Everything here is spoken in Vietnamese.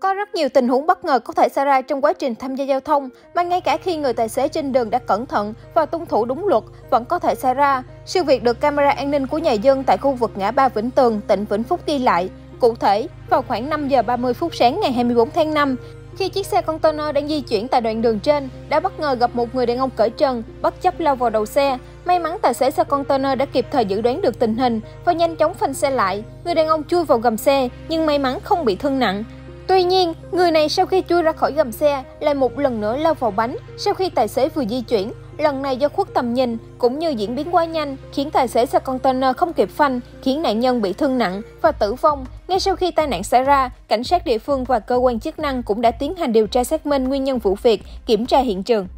Có rất nhiều tình huống bất ngờ có thể xảy ra trong quá trình tham gia giao thông, mà ngay cả khi người tài xế trên đường đã cẩn thận và tuân thủ đúng luật, vẫn có thể xảy ra. Sự việc được camera an ninh của nhà dân tại khu vực ngã ba Vĩnh Tường, tỉnh Vĩnh Phúc ghi lại. Cụ thể, vào khoảng 5 giờ 30 phút sáng ngày 24 tháng 5, khi chiếc xe container đang di chuyển tại đoạn đường trên đã bất ngờ gặp một người đàn ông cởi trần, bất chấp lao vào đầu xe. May mắn tài xế xe container đã kịp thời dự đoán được tình hình và nhanh chóng phanh xe lại. Người đàn ông chui vào gầm xe nhưng may mắn không bị thương nặng. Tuy nhiên, người này sau khi chui ra khỏi gầm xe lại một lần nữa lao vào bánh sau khi tài xế vừa di chuyển. Lần này do khuất tầm nhìn cũng như diễn biến quá nhanh khiến tài xế xe container không kịp phanh, khiến nạn nhân bị thương nặng và tử vong. Ngay sau khi tai nạn xảy ra, cảnh sát địa phương và cơ quan chức năng cũng đã tiến hành điều tra xác minh nguyên nhân vụ việc, kiểm tra hiện trường.